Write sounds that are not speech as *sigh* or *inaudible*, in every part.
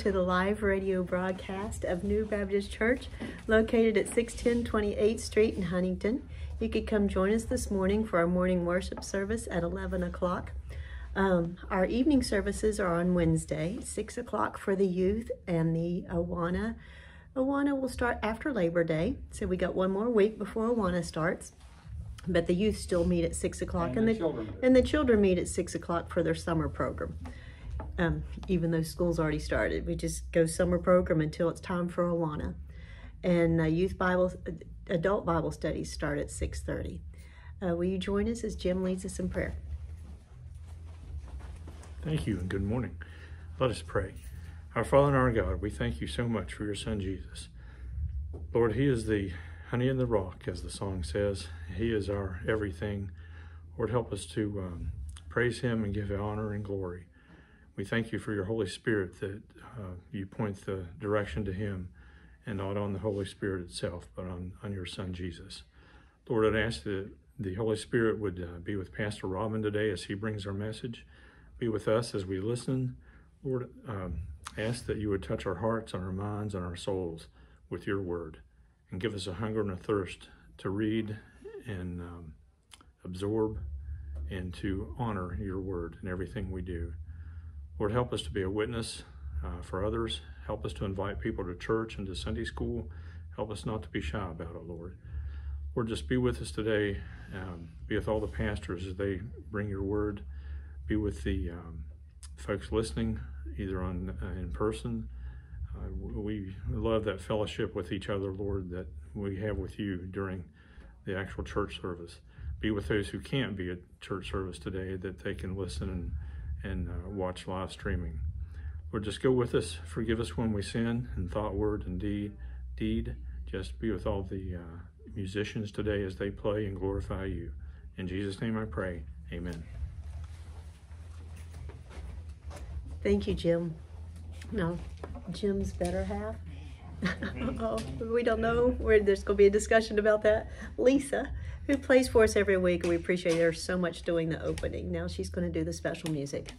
to the live radio broadcast of New Baptist Church located at 610 28th Street in Huntington. You could come join us this morning for our morning worship service at 11 o'clock. Um, our evening services are on Wednesday, 6 o'clock for the youth, and the Awana. Awana will start after Labor Day, so we got one more week before Awana starts. But the youth still meet at 6 o'clock, And the children and the children meet at 6 o'clock for their summer program. Um, even though school's already started, we just go summer program until it's time for Awana. And uh, youth Bible, adult Bible studies start at 6.30. Uh, will you join us as Jim leads us in prayer? Thank you and good morning. Let us pray. Our Father and our God, we thank you so much for your Son Jesus. Lord, He is the honey in the rock, as the song says. He is our everything. Lord, help us to um, praise Him and give honor and glory. We thank you for your Holy Spirit that uh, you point the direction to Him and not on the Holy Spirit itself, but on, on your Son Jesus. Lord, I'd ask that the Holy Spirit would uh, be with Pastor Robin today as he brings our message be with us as we listen. Lord, um, ask that you would touch our hearts and our minds and our souls with your word and give us a hunger and a thirst to read and um, absorb and to honor your word in everything we do. Lord, help us to be a witness uh, for others. Help us to invite people to church and to Sunday school. Help us not to be shy about it, Lord. Lord, just be with us today. Um, be with all the pastors as they bring your word be with the um, folks listening, either on uh, in person. Uh, we love that fellowship with each other, Lord, that we have with you during the actual church service. Be with those who can't be at church service today, that they can listen and, and uh, watch live streaming. Lord, just go with us. Forgive us when we sin in thought, word, and deed. Deed. Just be with all the uh, musicians today as they play and glorify you. In Jesus' name I pray. Amen. Thank you, Jim. Now, Jim's better half. *laughs* oh, we don't know. We're, there's going to be a discussion about that. Lisa, who plays for us every week, we appreciate her so much doing the opening. Now she's going to do the special music.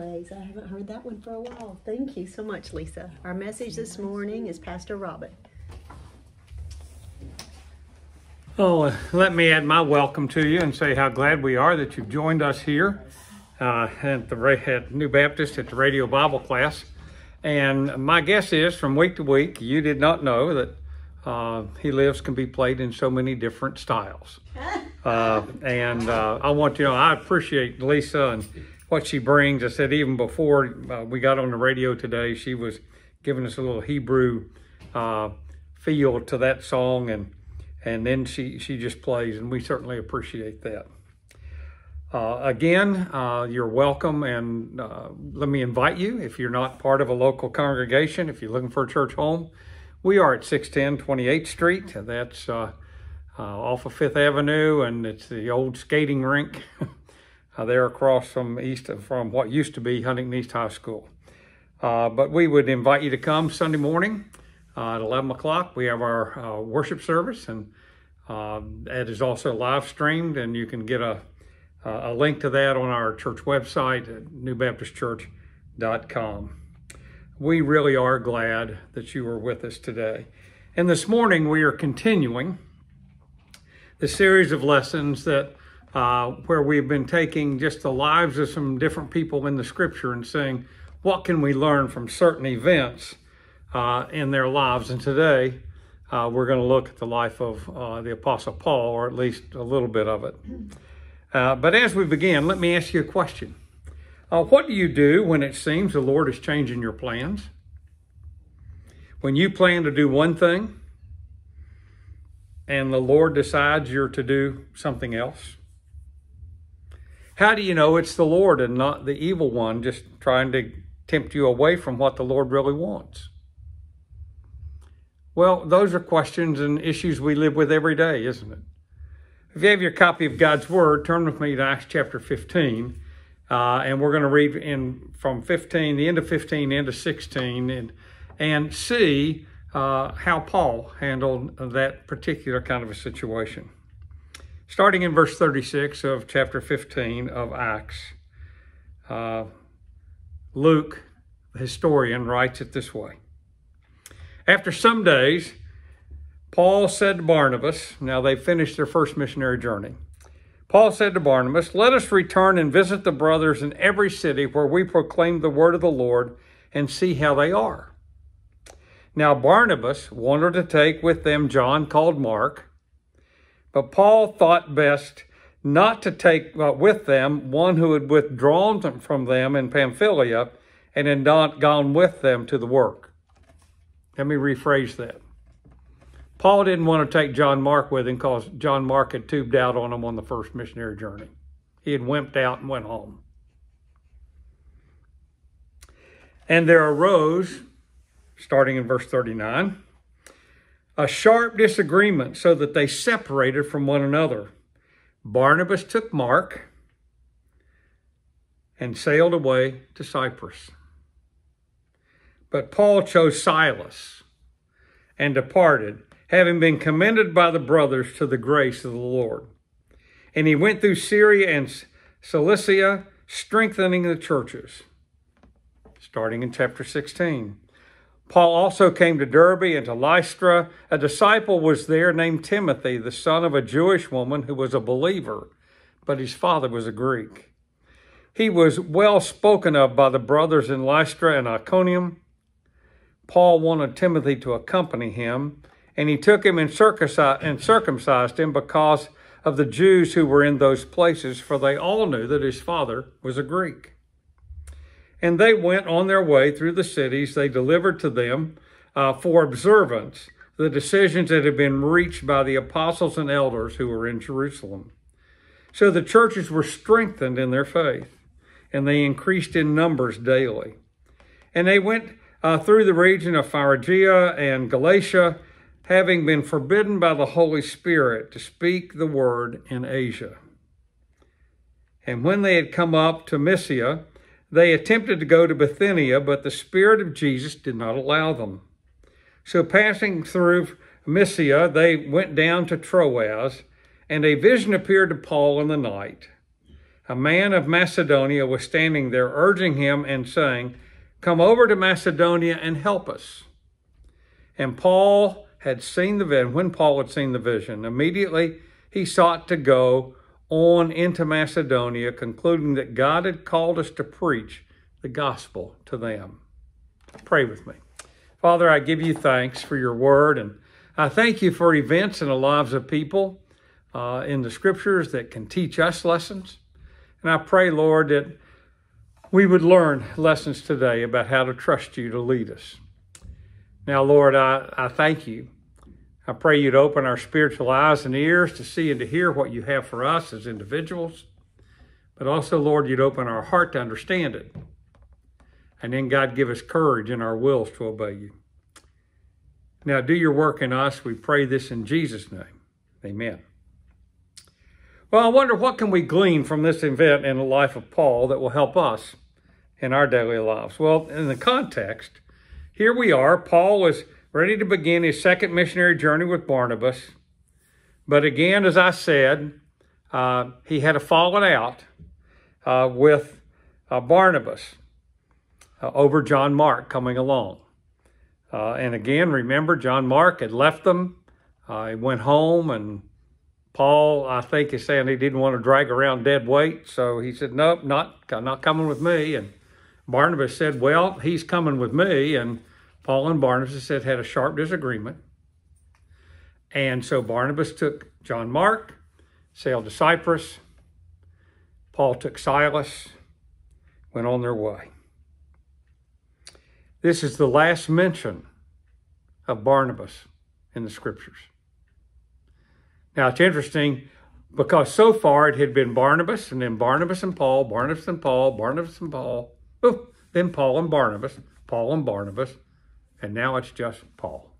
Spirit in this place. I haven't heard that one for a while. Thank you so much, Lisa. Our message this morning is Pastor Robin. Oh, uh, let me add my welcome to you and say how glad we are that you've joined us here uh, at the at New Baptist at the Radio Bible class. And my guess is, from week to week, you did not know that uh, He Lives can be played in so many different styles. *laughs* Uh, and uh, I want you to know I appreciate Lisa and what she brings. I said even before uh, we got on the radio today, she was giving us a little Hebrew uh, feel to that song, and and then she, she just plays, and we certainly appreciate that. Uh, again, uh, you're welcome, and uh, let me invite you if you're not part of a local congregation, if you're looking for a church home, we are at 610 28th Street. That's uh, off of Fifth Avenue, and it's the old skating rink *laughs* uh, there across from east of, from what used to be Huntington East High School. but we would invite you to come Sunday morning at 11 o'clock. We have our worship service, and that is also live streamed, and you can get a uh, a link to that on our church website at newbaptistchurch.com. We really are glad that you are with us today. And this morning we are continuing the series of lessons that uh, where we've been taking just the lives of some different people in the scripture and saying, what can we learn from certain events uh, in their lives? And today uh, we're going to look at the life of uh, the Apostle Paul, or at least a little bit of it. Uh, but as we begin, let me ask you a question. What do you do when it seems the Lord is changing your plans? When you plan to do one thing and the Lord decides you're to do something else? How do you know it's the Lord and not the evil one just trying to tempt you away from what the Lord really wants? Well, those are questions and issues we live with every day, isn't it? If you have your copy of God's Word, turn with me to Acts chapter 15. Uh, and we're going to read in from 15, the end of 15 into 16, and, and see uh, how Paul handled that particular kind of a situation. Starting in verse 36 of chapter 15 of Acts, uh, Luke, the historian, writes it this way After some days, Paul said to Barnabas, now they finished their first missionary journey. Paul said to Barnabas, Let us return and visit the brothers in every city where we proclaim the word of the Lord and see how they are. Now Barnabas wanted to take with them John called Mark, but Paul thought best not to take uh, with them one who had withdrawn from them in Pamphylia and had not gone with them to the work. Let me rephrase that. Paul didn't want to take John Mark with him because John Mark had tubed out on him on the first missionary journey. He had wimped out and went home. And there arose, starting in verse 39, a sharp disagreement so that they separated from one another. Barnabas took Mark and sailed away to Cyprus. But Paul chose Silas and departed having been commended by the brothers to the grace of the Lord. And he went through Syria and Cilicia, strengthening the churches. Starting in chapter 16. Paul also came to Derbe and to Lystra. A disciple was there named Timothy, the son of a Jewish woman who was a believer, but his father was a Greek. He was well spoken of by the brothers in Lystra and Iconium. Paul wanted Timothy to accompany him, and he took him and circumcised him because of the Jews who were in those places, for they all knew that his father was a Greek. And they went on their way through the cities. They delivered to them uh, for observance the decisions that had been reached by the apostles and elders who were in Jerusalem. So the churches were strengthened in their faith, and they increased in numbers daily. And they went uh, through the region of Phrygia and Galatia having been forbidden by the Holy Spirit to speak the word in Asia. And when they had come up to Mysia, they attempted to go to Bithynia, but the Spirit of Jesus did not allow them. So passing through Mysia, they went down to Troas, and a vision appeared to Paul in the night. A man of Macedonia was standing there, urging him and saying, Come over to Macedonia and help us. And Paul had seen the vision, when Paul had seen the vision, immediately he sought to go on into Macedonia, concluding that God had called us to preach the gospel to them. Pray with me. Father, I give you thanks for your word, and I thank you for events in the lives of people uh, in the scriptures that can teach us lessons. And I pray, Lord, that we would learn lessons today about how to trust you to lead us. Now, Lord, I, I thank you I pray you'd open our spiritual eyes and ears to see and to hear what you have for us as individuals. But also, Lord, you'd open our heart to understand it. And then, God, give us courage in our wills to obey you. Now, do your work in us. We pray this in Jesus' name. Amen. Well, I wonder what can we glean from this event in the life of Paul that will help us in our daily lives? Well, in the context, here we are. Paul is ready to begin his second missionary journey with Barnabas. But again, as I said, uh, he had a falling out uh, with uh, Barnabas uh, over John Mark coming along. Uh, and again, remember, John Mark had left them. Uh, he went home, and Paul, I think, is saying he didn't want to drag around dead weight. So he said, Nope, not, not coming with me. And Barnabas said, Well, he's coming with me. And Paul and Barnabas said had a sharp disagreement. And so Barnabas took John Mark, sailed to Cyprus. Paul took Silas, went on their way. This is the last mention of Barnabas in the scriptures. Now it's interesting because so far it had been Barnabas and then Barnabas and Paul, Barnabas and Paul, Barnabas and Paul, ooh, then Paul and Barnabas, Paul and Barnabas, and now it's just Paul.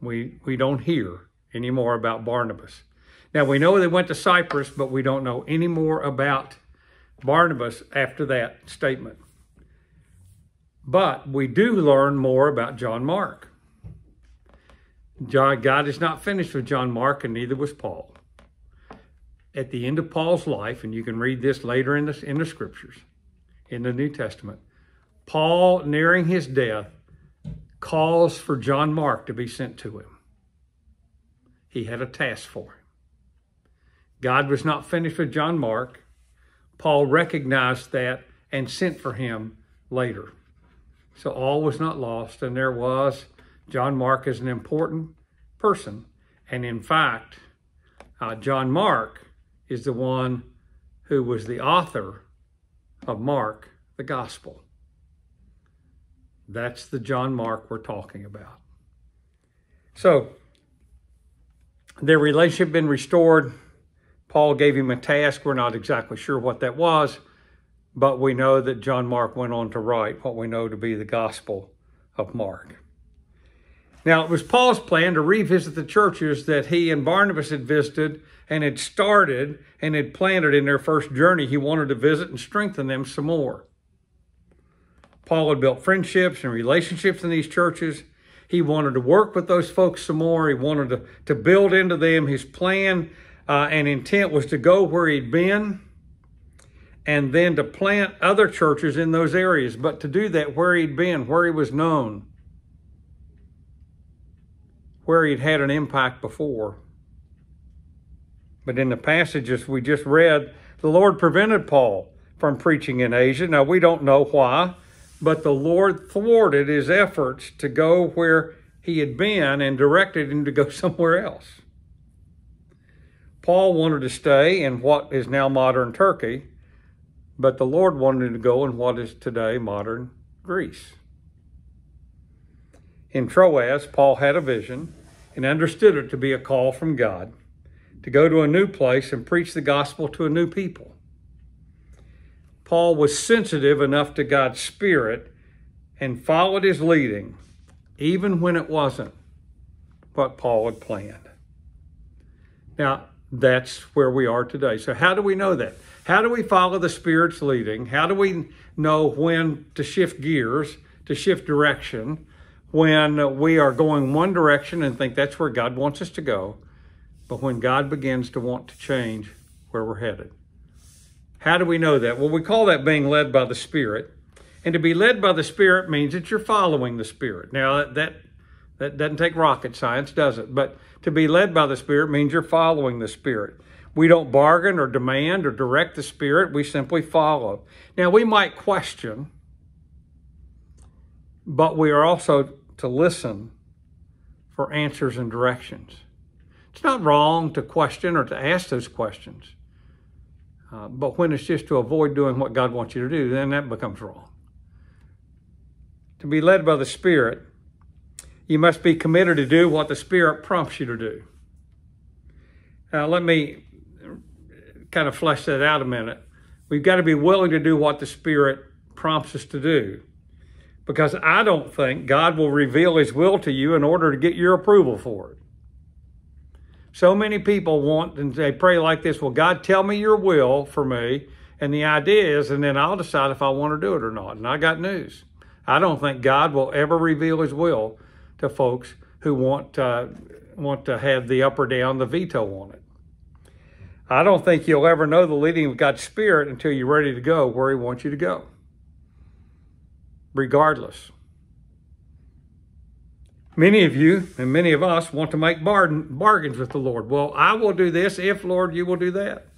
We, we don't hear any more about Barnabas. Now we know they went to Cyprus, but we don't know any more about Barnabas after that statement. But we do learn more about John Mark. John, God is not finished with John Mark, and neither was Paul. At the end of Paul's life, and you can read this later in the, in the scriptures, in the New Testament, Paul, nearing his death, calls for John Mark to be sent to him. He had a task for him. God was not finished with John Mark. Paul recognized that and sent for him later. So all was not lost, and there was John Mark is an important person. And in fact, uh, John Mark is the one who was the author of Mark, the Gospel. That's the John Mark we're talking about. So, their relationship been restored. Paul gave him a task. We're not exactly sure what that was, but we know that John Mark went on to write what we know to be the Gospel of Mark. Now, it was Paul's plan to revisit the churches that he and Barnabas had visited and had started and had planted in their first journey. He wanted to visit and strengthen them some more. Paul had built friendships and relationships in these churches. He wanted to work with those folks some more. He wanted to, to build into them. His plan uh, and intent was to go where he'd been and then to plant other churches in those areas, but to do that where he'd been, where he was known where he'd had an impact before. But in the passages we just read, the Lord prevented Paul from preaching in Asia. Now, we don't know why, but the Lord thwarted his efforts to go where he had been and directed him to go *laughs* somewhere else. Paul wanted to stay in what is now modern Turkey, but the Lord wanted him to go in what is today modern Greece. In Troas, Paul had a vision and understood it to be a call from God to go to a new place and preach the gospel to a new people. Paul was sensitive enough to God's Spirit and followed his leading, even when it wasn't what Paul had planned. Now, that's where we are today. So, how do we know that? How do we follow the Spirit's leading? How do we know when to shift gears, to shift direction? when we are going one direction and think that's where God wants us to go, but when God begins to want to change where we're headed. How do we know that? Well, we call that being led by the Spirit. And to be led by the Spirit means that you're following the Spirit. Now, that, that doesn't take rocket science, does it? But to be led by the Spirit means you're following the Spirit. We don't bargain or demand or direct the Spirit, we simply follow. Now, we might question, but we are also to listen for answers and directions. It's not wrong to question or to ask those questions. Uh, but when it's just to avoid doing what God wants you to do, then that becomes wrong. To be led by the Spirit, You must be committed to do what the Spirit prompts you to do. Now, let me kind of flesh that out a minute. We've got to be willing to do what the Spirit prompts us to do. Because I don't think God will reveal His will to you in order to get your approval for it. So many people want and they pray like this Well, God, tell me your will for me. And the idea is, and then I'll decide if I want to do it or not. And I got news. I don't think God will ever reveal His will to folks who want uh, want to have the up or down, the veto on it. I don't think you'll ever know the leading of God's Spirit until you're ready to go where He wants you to go. Regardless. Many of you and many of us want to make bargains with the Lord. Well, I will do this if, Lord, you will do that.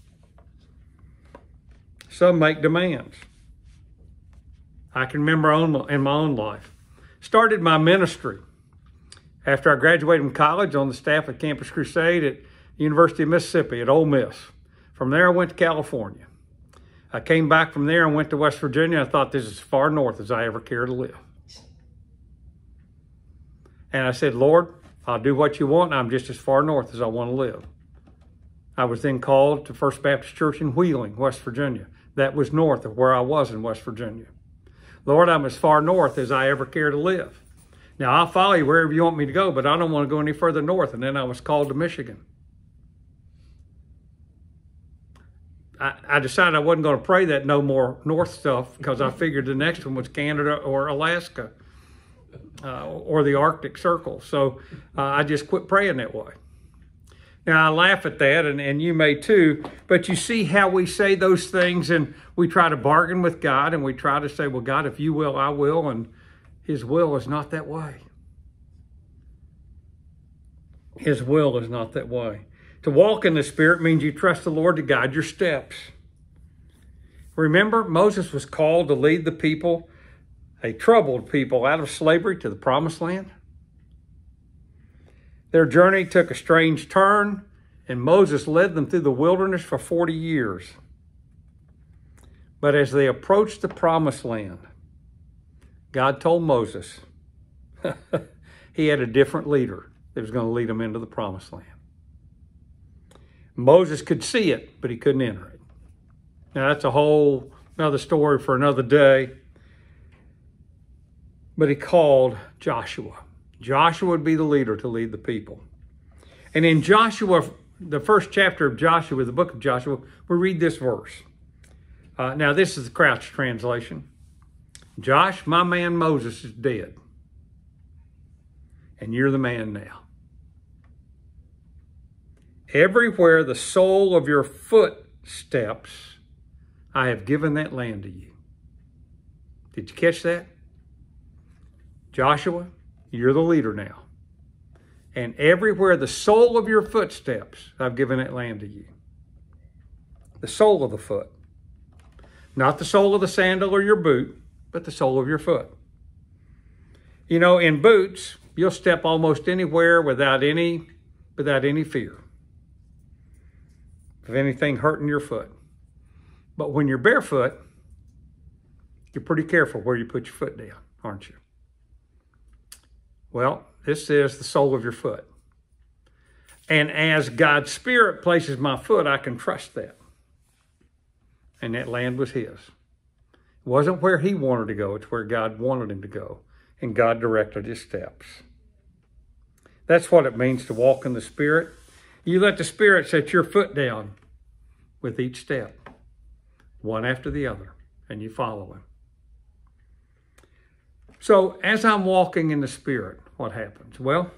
Some make demands. I can remember in my own life. Started my ministry after I graduated from college on the staff of Campus Crusade at University of Mississippi at Ole Miss. From there, I went to California. I came back from there and went to West Virginia. I thought this is as far north as I ever care to live. And I said, Lord, I'll do what you want. I'm just as far north as I want to live. I was then called to First Baptist Church in Wheeling, West Virginia. That was north of where I was in West Virginia. Lord, I'm as far north as I ever care to live. Now, I'll follow you wherever you want me to go, but I don't want to go any further north. And then I was called to Michigan. I, I decided I wasn't going to pray that no more north stuff because I figured the next one was Canada or Alaska uh, or the Arctic Circle. So uh, I just quit praying that way. Now, I laugh at that, and, and you may too, but you see how we say those things and we try to bargain with God and we try to say, Well, God, if you will, I will. And His will is not that way. His will is not that way. To walk in the Spirit means you trust the Lord to guide your steps. Remember, Moses was called to lead the people, a troubled people, out of slavery to the promised land. Their journey took a strange turn, and Moses led them through the wilderness for 40 years. But as they approached the promised land, God told Moses *laughs* he had a different leader that was going to lead them into the promised land. Moses could see it, but he couldn't enter it. Now, that's a whole another story for another day. But he called Joshua. Joshua would be the leader to lead the people. And in Joshua, the first chapter of Joshua, the book of Joshua, we read this verse. Uh, now, this is the Crouch translation. Josh, my man Moses is dead. And you're the man now. Everywhere the sole of your foot steps, I have given that land to you. Did you catch that? Joshua, you're the leader now. And everywhere the sole of your footsteps, I've given that land to you. The sole of the foot. Not the sole of the sandal or your boot, but the sole of your foot. You know, in boots, you'll step almost anywhere without any without any fear of anything hurting your foot. But when you're barefoot, you're pretty careful where you put your foot down, aren't you? Well, this is the sole of your foot. And as God's Spirit places my foot, I can trust that. And that land was His. It wasn't where He wanted to go, it's where God wanted Him to go. And God directed His steps. That's what it means to walk in the Spirit. You let the Spirit set your foot down with each step, one after the other, and you follow Him. So, as I'm walking in the Spirit, what happens? Well,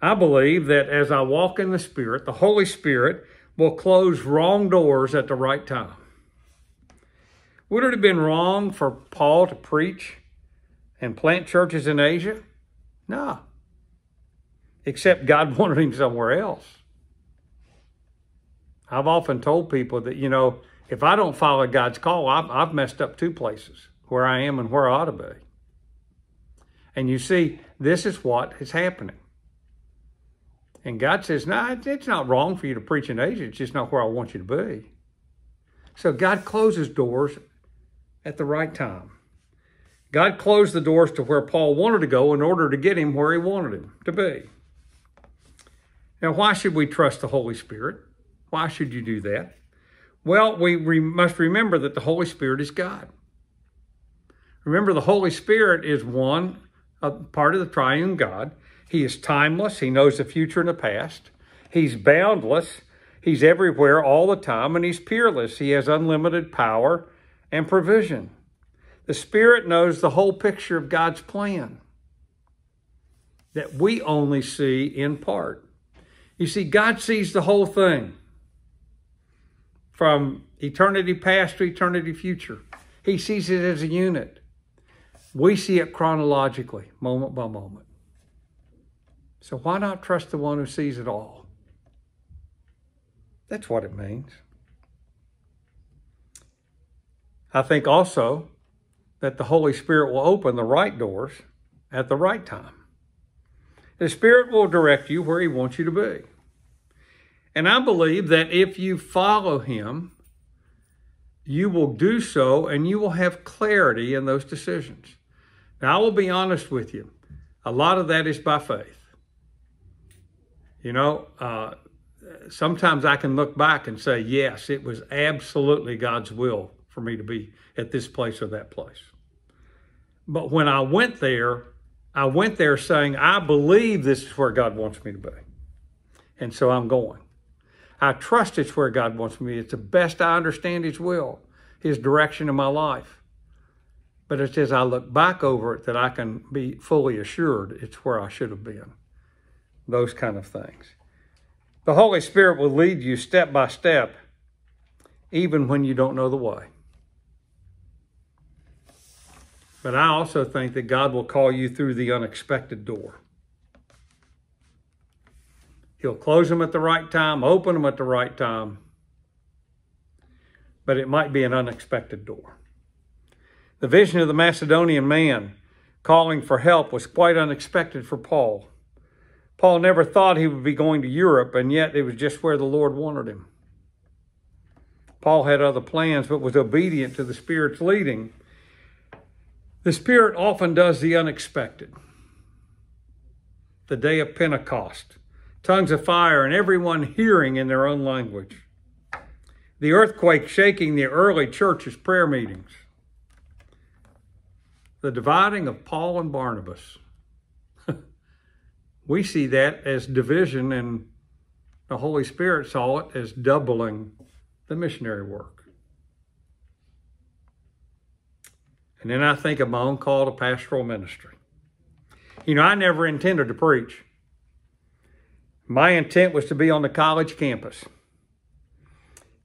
I believe that as I walk in the Spirit, the Holy Spirit will close wrong doors at the right time. Would it have been wrong for Paul to preach and plant churches in Asia? No. Except God *laughs* wanted him somewhere else. I've often told people that, you know, if I don't follow God's call, I've, I've messed up two places where I am and where I ought to be. And you see, this is what is happening. And God says, no, it's not wrong for you to preach in Asia. It's just not where I want you to be. So God closes doors at the right time. God closed the doors to where Paul wanted to go in order to get him where he wanted him to be. Now, why should we trust the Holy Spirit? Why should you do that? Well, we re- must remember that the Holy Spirit is God. Remember, the Holy Spirit is one a part of the triune God. He is timeless. He knows the future and the past. He's boundless. He's everywhere all the time, and he's peerless. He has unlimited power and provision. The Spirit knows the whole picture of God's plan that we only see in part. You see, God sees the whole thing from eternity past to eternity future. He sees it as a unit. We see it chronologically, moment by moment. So why not trust the one who sees it all? That's what it means. I think also that the Holy Spirit will open the right doors at the right time. The Spirit will direct you where He wants you to be. And I believe that if you follow Him, you will do so and you will have clarity in those decisions. Now, I will be honest with you, a lot of that is by faith. You know, uh, sometimes I can look back and say, yes, it was absolutely God's will for me to be at this place or that place. But when I went there, I went there saying, I believe this is where God wants me to be. And so I'm going. I trust it's where God wants me. It's the best I understand His will, His direction in my life. But it's as I look back over it that I can be fully assured it's where I should have been. Those kind of things. The Holy Spirit will lead you step by step, even when you don't know the way. But I also think that God will call you through the unexpected door. He'll close them at the right time, open them at the right time, but it might be an unexpected door. The vision of the Macedonian man calling for help was quite unexpected for Paul. Paul never thought he would be going to Europe, and yet it was just where the Lord wanted him. Paul had other plans, but was obedient to the Spirit's leading the Spirit often does the unexpected. The day of Pentecost, tongues of fire, and everyone hearing in their own language. The earthquake shaking the early church's prayer meetings. The dividing of Paul and Barnabas. *laughs* we see that as division, and the Holy Spirit saw it as doubling the missionary work. And then I think of my own call to pastoral ministry. You know, I never intended to preach. My intent was to be on the college campus.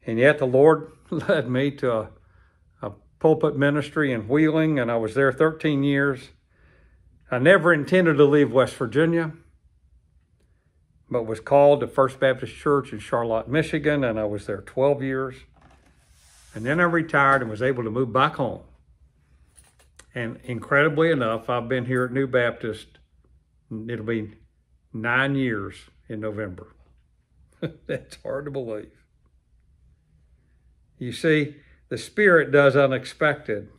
And yet the Lord *laughs* led me to a, a pulpit ministry in Wheeling, and I was there 13 years. I never intended to leave West Virginia, but was called to First Baptist Church in Charlotte, Michigan, and I was there 12 years. And then I retired and was able to move back home. And incredibly enough, I've been here at New Baptist. It'll be nine years in November. *laughs* That's hard to believe. You see, the Spirit does unexpected,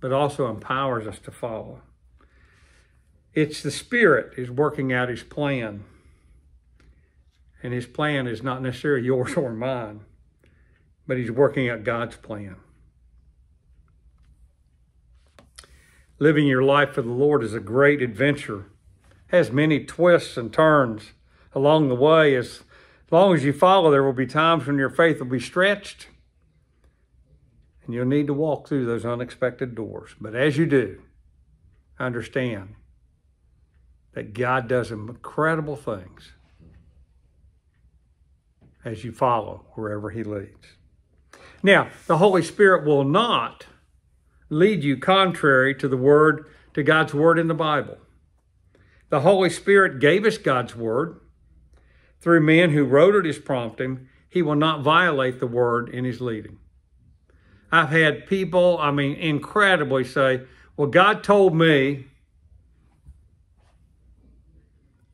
but also empowers us to follow. It's the Spirit is working out His plan. And His plan is not necessarily *laughs* yours or mine, but He's working out God's plan. Living your life for the Lord is a great adventure. Has many twists and turns along the way. As long as you follow, there will be times when your faith will be stretched and you'll need to walk through those unexpected doors. But as you do, understand that God does incredible things as you follow wherever He leads. Now, the Holy Spirit will not lead you contrary to the word, to God's word in the Bible. The Holy Spirit gave us God's word through men who wrote at his prompting. He will not violate the word in his leading. I've had people, I mean, incredibly say, Well, God told me,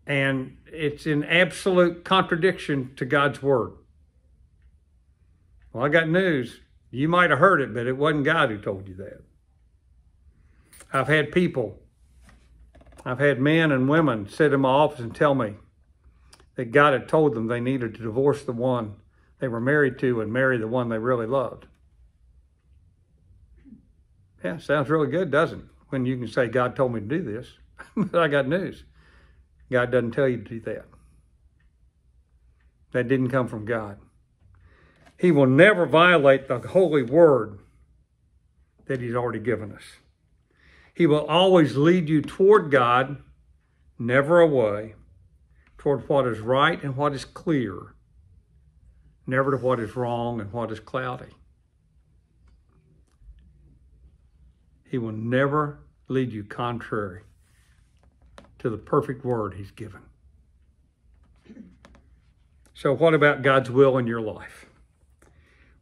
and it's in absolute contradiction to God's word. Well, I got news. You might have heard it, but it wasn't God who told you that. I've had people, I've had men and women sit in my office and tell me that God had told them they needed to divorce the one they were married to and marry the one they really loved. Yeah, sounds really good, doesn't it? When you can say, God told me to do this. *laughs* but I got news. God doesn't tell you to do that. That didn't come from God. He will never violate the holy word that He's already given us. He will always lead you toward God, never away, toward what is right and what is clear, never to what is wrong and what is cloudy. He will never lead you contrary to the perfect word He's given. So, what about God's will in your life?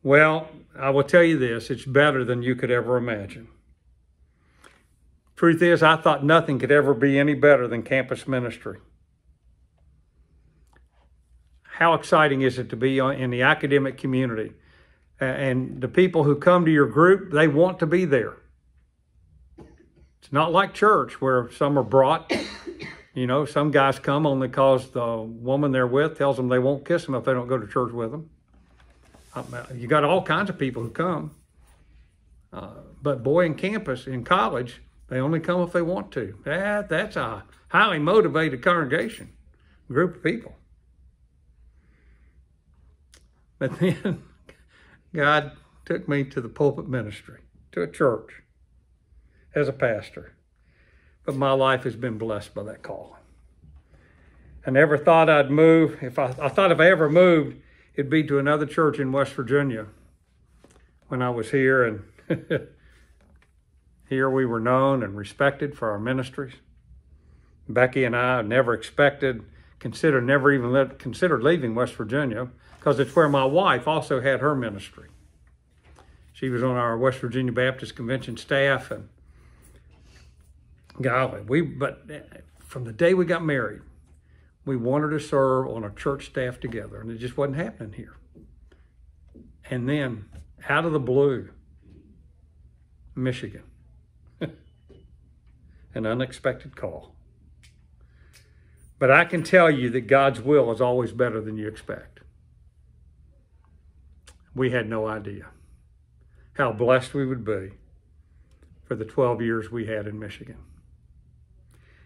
Well, I will tell you this it's better than you could ever imagine. Truth is, I thought nothing could ever be any better than campus ministry. How exciting is it to be in the academic community? And the people who come to your group, they want to be there. It's not like church where some are brought. You know, some guys come only because the woman they're with tells them they won't kiss them if they don't go to church with them. Uh, you got all kinds of people who come. Uh, but boy, in campus, in college, they only come if they want to. That, that's a highly motivated congregation, group of people. But then God took me to the pulpit ministry, to a church as a pastor. But my life has been blessed by that calling. I never thought I'd move. If I, I thought if I ever moved, it'd be to another church in West Virginia when I was here. And *laughs* here we were known and respected for our ministries. Becky and I never expected, considered, never even let, considered leaving West Virginia because it's where my wife also had her ministry. She was on our West Virginia Baptist Convention staff and golly, we but eh, from the day we got married, we wanted to serve on a church staff together, and it just wasn't happening here. And then, out of the blue, Michigan, *laughs* an unexpected call. But I can tell you that God's will is always better than you expect. We had no idea how blessed we would be for the 12 years we had in Michigan.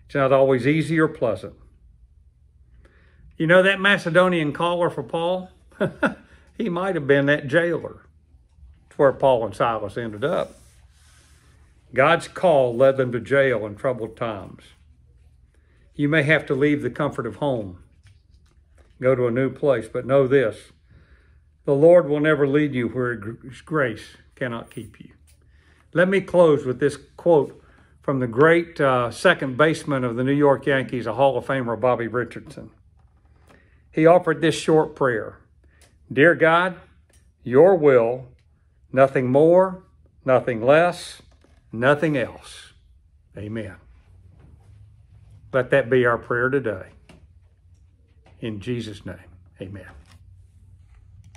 It's not always easy or pleasant. You know that Macedonian caller for Paul? *laughs* he might have been that jailer. It's where Paul and Silas ended up. God's call led them to jail in troubled times. You may have to leave the comfort of home, go to a new place, but know this the Lord will never lead you where His grace cannot keep you. Let me close with this quote from the great uh, second baseman of the New York Yankees, a Hall of Famer, Bobby Richardson. He offered this short prayer Dear God, your will, nothing more, nothing less, nothing else. Amen. Let that be our prayer today. In Jesus' name, amen.